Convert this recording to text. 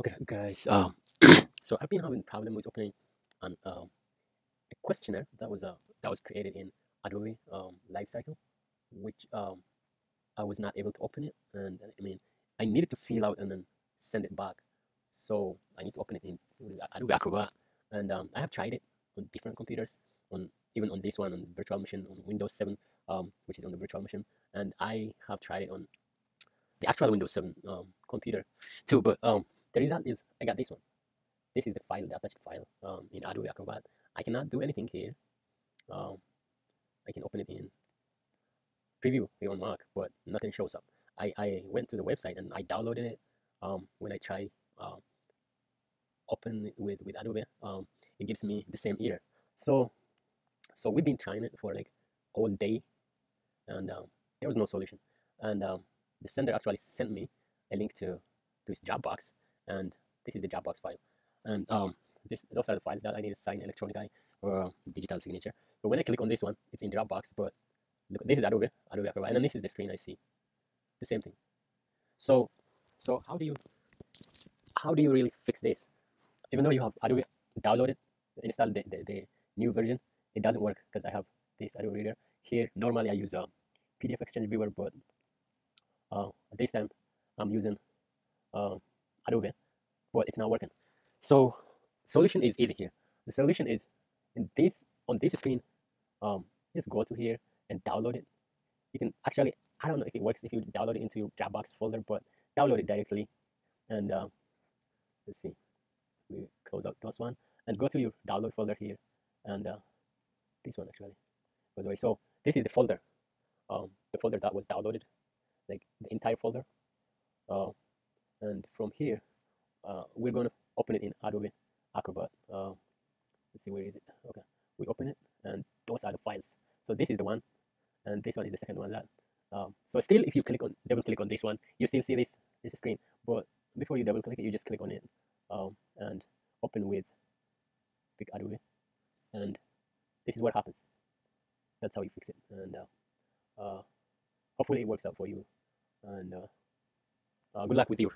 Okay, guys. Um, so I've been having problem with opening an um, a questionnaire that was uh, that was created in Adobe um, LiveCycle, which um, I was not able to open it, and uh, I mean I needed to fill out and then send it back. So I need to open it in Adobe Acrobat, and um, I have tried it on different computers, on even on this one on virtual machine on Windows 7, um, which is on the virtual machine, and I have tried it on the actual Windows 7 um, computer too, but um the result is I got this one. This is the file, the attached file um, in Adobe Acrobat. I cannot do anything here. Um, I can open it in preview here on Mac, but nothing shows up. I, I went to the website and I downloaded it. Um, when I try um, open it with, with Adobe, um, it gives me the same error. So, so we've been trying it for like all day and um, there was no solution. And um, the sender actually sent me a link to, to his Dropbox and this is the Dropbox file. And um, this those are the files that I need to sign electronically or digital signature. But when I click on this one, it's in Dropbox. But look, this is Adobe, Adobe Acrobat, and then this is the screen I see. The same thing. So, so how do you how do you really fix this? Even though you have Adobe downloaded, installed the, the, the new version, it doesn't work because I have this Adobe Reader here. Normally I use a PDF-XChange Viewer, but uh, this time I'm using uh, Adobe, but it's not working. So solution is easy here. The solution is in this on this screen. Um, just go to here and download it. You can actually I don't know if it works if you download it into your Dropbox folder, but download it directly. And uh, let's see, we close out this one and go to your download folder here, and uh, this one actually. By the way, so this is the folder, um, the folder that was downloaded, like the entire folder. Uh, and from here uh, we're going to open it in Adobe Acrobat. Uh, let's see where is it? Okay. We open it and those are the files. So this is the one and this one is the second one that um, so still if you click on double click on this one you still see this this screen. But before you double click it you just click on it um, and open with pick Adobe and this is what happens. That's how you fix it and uh, uh, hopefully it works out for you. And uh, uh, good luck with you